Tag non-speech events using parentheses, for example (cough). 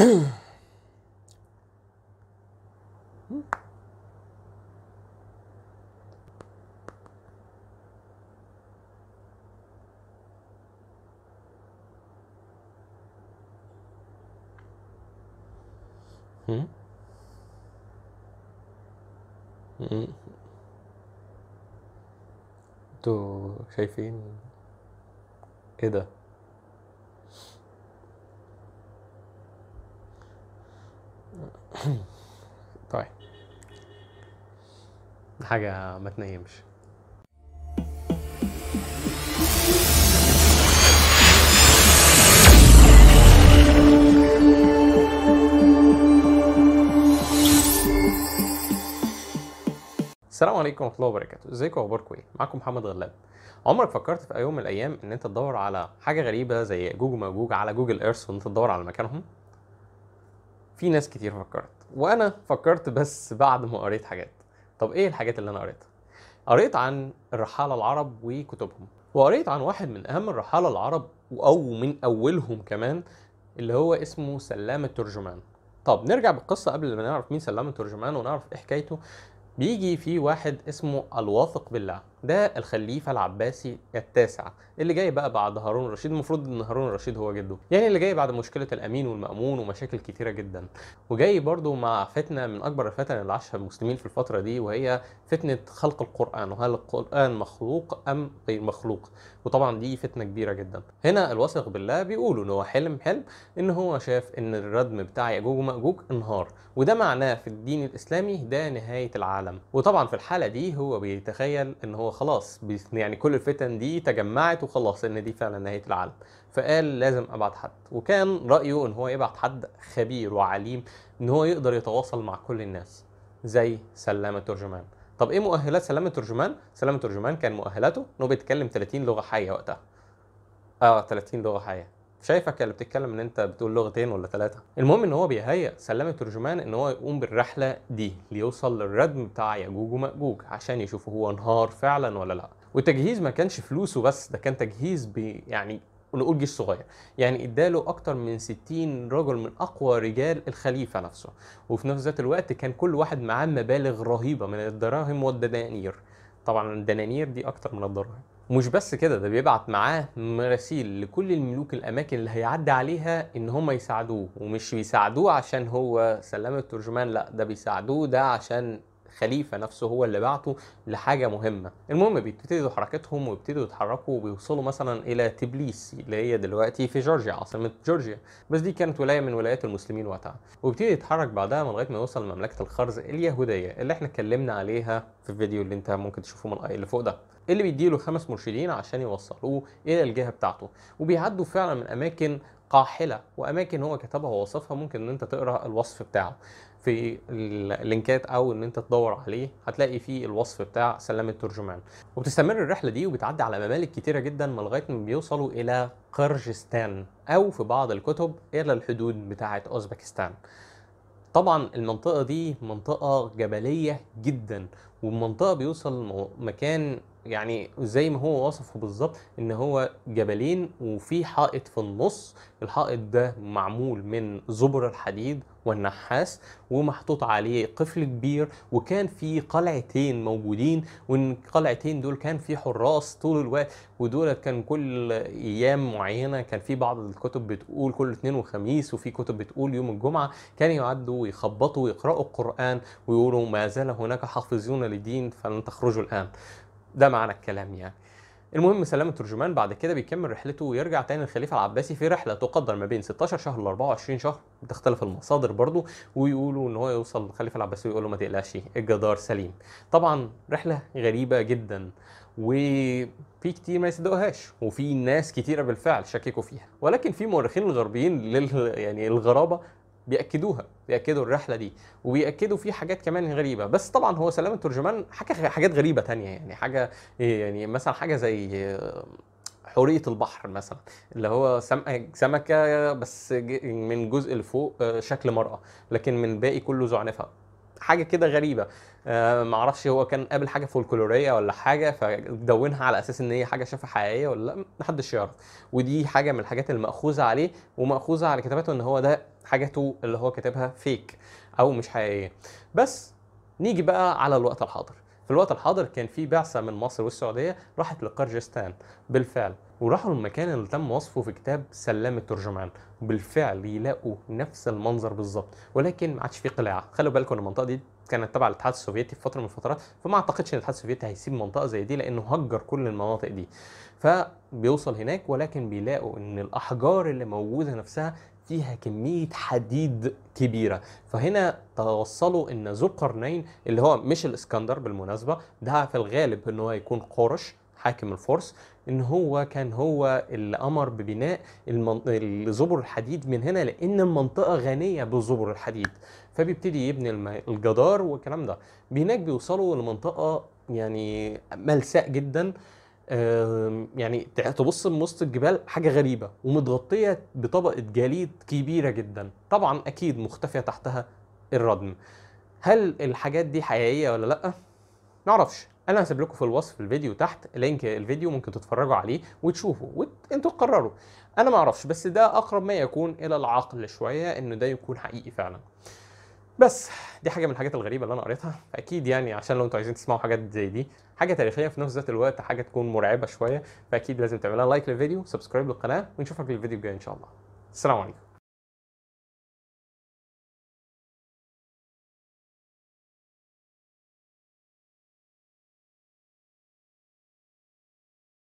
هم؟ هم؟ أنتوا شايفين إيه ده (coughs) طيب حاجة ما تنيمش السلام عليكم ورحمة الله وبركاته، ازيكم أخباركم إيه؟ معاكم محمد غلاب. عمرك فكرت في يوم من الأيام إن أنت تدور على حاجة غريبة زي جوجل وماجوج على جوجل ايرث وإن أنت تدور على مكانهم؟ في ناس كتير فكرت، وأنا فكرت بس بعد ما قريت حاجات. طب إيه الحاجات اللي أنا قريتها؟ قريت عن الرحالة العرب وكتبهم، وقريت عن واحد من أهم الرحالة العرب أو من أولهم كمان اللي هو اسمه سلام الترجمان. طب نرجع بالقصة قبل ما نعرف مين سلام الترجمان ونعرف إيه حكايته بيجي في واحد اسمه الواثق بالله ده الخليفة العباسي التاسع اللي جاي بقى بعد هارون الرشيد. المفروض إن هارون الرشيد هو جده. يعني اللي جاي بعد مشكلة الأمين والمأمون ومشاكل كتيرة جدا. وجاي برضو مع فتنة من أكبر الفتن اللي عاشها المسلمين في الفترة دي وهي فتنة خلق القرآن. وهل القرآن مخلوق أم غير مخلوق؟ وطبعا دي فتنة كبيرة جدا. هنا الواثق بالله بيقولوا إن هو حلم حلم إن هو شاف إن الردم بتاع ياجوج ومأجوج انهار. وده معناه في الدين الإسلامي ده نهاية العالم. وطبعا في الحالة دي هو بيتخيل إن هو خلاص يعني كل الفتن دي تجمعت وخلاص إن دي فعلا نهاية العالم. فقال لازم أبعت حد. وكان رأيه إن هو يبعت حد خبير وعليم إن هو يقدر يتواصل مع كل الناس زي سلام الترجمان طب إيه مؤهلات سلام الترجمان سلام الترجمان كان مؤهلاته إنه بيتكلم 30 لغة حية وقتها. آه 30 لغة حية. شايفك اللي بتتكلم إن أنت بتقول لغتين ولا ثلاثة المهم إن هو بيهيئ سلام الترجمان إن هو يقوم بالرحلة دي ليوصل للردم بتاع ياجوج وماجوج عشان يشوفوا هو انهار فعلا ولا لأ. والتجهيز ما كانش فلوسه بس ده كان تجهيز ب يعني نقول جيش صغير. يعني إداله أكتر من 60 رجل من أقوى رجال الخليفة نفسه. وفي نفس ذات الوقت كان كل واحد معاه مبالغ رهيبة من الدراهم والدنانير. طبعا الدنانير دي أكتر من الدراهم. ومش بس كده ده بيبعت معاه مراسيل لكل الملوك الأماكن اللي هيعدي عليها إن هم يساعدوه ومش بيساعدوه عشان هو سلام الترجمان لا ده بيساعدوه ده عشان خليفه نفسه هو اللي بعته لحاجة مهمة. المهم بيبتدوا حركتهم ويبتدوا يتحركوا وبيوصلوا مثلا إلى تبليس اللي هي دلوقتي في جورجيا عاصمة جورجيا. بس دي كانت ولاية من ولايات المسلمين وقتها. وبيبتدي يتحرك بعدها لغاية ما يوصل لمملكة الخرز اليهودية اللي إحنا اتكلمنا عليها في الفيديو اللي أنت ممكن تشوفه من اللي فوق ده اللي بيديله خمس مرشدين عشان يوصلوه إلى الجهة بتاعته. وبيعدوا فعلا من أماكن قاحلة وأماكن هو كتبها ووصفها ممكن إن أنت تقرأ الوصف بتاعه في اللينكات أو إن أنت تدور عليه هتلاقي فيه الوصف بتاع سلام الترجمان. وبتستمر الرحلة دي وبتعدي على ممالك كتيرة جدا من لغاية ما بيوصلوا إلى قرجستان أو في بعض الكتب إلى الحدود بتاعة أوزبكستان. طبعا المنطقة دي منطقة جبلية جدا والمنطقة بيوصل مكان يعني زي ما هو وصفه بالظبط إن هو جبلين وفي حائط في النص. الحائط ده معمول من زبر الحديد والنحاس ومحطوط عليه قفل كبير وكان في قلعتين موجودين وإن القلعتين دول كان في حراس طول الوقت ودول كان كل أيام معينة كان في بعض الكتب بتقول كل اثنين وخميس وفي كتب بتقول يوم الجمعة. كانوا يعدوا ويخبطوا ويقرأوا القرآن ويقولوا ما زال هناك حافظون للدين فلن تخرجوا الآن. ده معنى الكلام يعني. المهم سلام الترجمان بعد كده بيكمل رحلته ويرجع تاني الخليفة العباسي في رحلة تقدر ما بين 16 شهر ل 24 شهر. بتختلف المصادر برضو ويقولوا إن هو يوصل للخليفه العباسي ويقول له ما تقلقش الجدار سليم. طبعا رحلة غريبة جدا وفي كتير ما يصدقوهاش وفي ناس كتيرة بالفعل شككوا فيها. ولكن في مؤرخين الغربيين لل يعني الغرابة بيأكدوها. بيأكدوا الرحلة دي وبيأكدوا في حاجات كمان غريبة. بس طبعا هو سلام الترجمان حاجة حاجات غريبة تانية يعني حاجة يعني مثلا حاجة زي حوريه البحر مثلا اللي هو سم- سمكة بس من جزء اللي فوق آه، شكل مرأة لكن من باقي كله زعنفة. حاجة كده غريبة. آه معرفش هو كان قابل حاجة فولكلورية ولا حاجة فدونها على أساس إن هي حاجة شافها حقيقية ولا لأ؟ محدش يعرف. ودي حاجة من الحاجات المأخوذة عليه ومأخوذة على كتاباته إن هو ده حاجاته اللي هو كاتبها فيك أو مش حقيقية. بس نيجي بقى على الوقت الحاضر. في الوقت الحاضر كان في بعثة من مصر والسعودية راحت لقرجستان بالفعل وراحوا المكان اللي تم وصفه في كتاب سلام الترجمان بالفعل يلاقوا نفس المنظر بالظبط ولكن ما عادش فيه قلاع. خلوا بالكم المنطقة دي كانت تبع الاتحاد السوفيتي في فترة من الفترات فما أعتقدش إن الاتحاد السوفيتي هيسيب منطقة زي دي لأنه هجر كل المناطق دي. فبيوصل هناك ولكن بيلاقوا إن الأحجار اللي موجودة نفسها فيها كمية حديد كبيرة فهنا توصلوا إن ذو القرنين اللي هو مش الإسكندر بالمناسبة ده في الغالب إن هو يكون قرش حاكم الفرس إن هو كان هو اللي أمر ببناء. الزبر الحديد من هنا لأن المنطقة غنية بالزبر الحديد فبيبتدي يبني. الجدار والكلام ده هناك بيوصلوا لمنطقة يعني ملساء جدا يعني تبص من وسط الجبال حاجة غريبة ومتغطية بطبقة جليد كبيرة جدا. طبعا أكيد مختفية تحتها الردم. هل الحاجات دي حقيقية ولا لأ؟ معرفش. أنا هسيب لكم في الوصف الفيديو تحت لينك الفيديو ممكن تتفرجوا عليه وتشوفوا وانتوا تقرروا. أنا ما أعرفش بس ده أقرب ما يكون إلى العقل شوية إنه ده يكون حقيقي فعلا. بس دي حاجة من الحاجات الغريبة اللي أنا قريتها. فاكيد يعني عشان لو أنتوا عايزين تسمعوا حاجات زي دي حاجة تاريخية في نفس ذات الوقت حاجة تكون مرعبة شوية فأكيد لازم تعملها. like للفيديو subscribe للقناة ونشوفك في الفيديو الجاي إن شاء الله. السلام عليكم.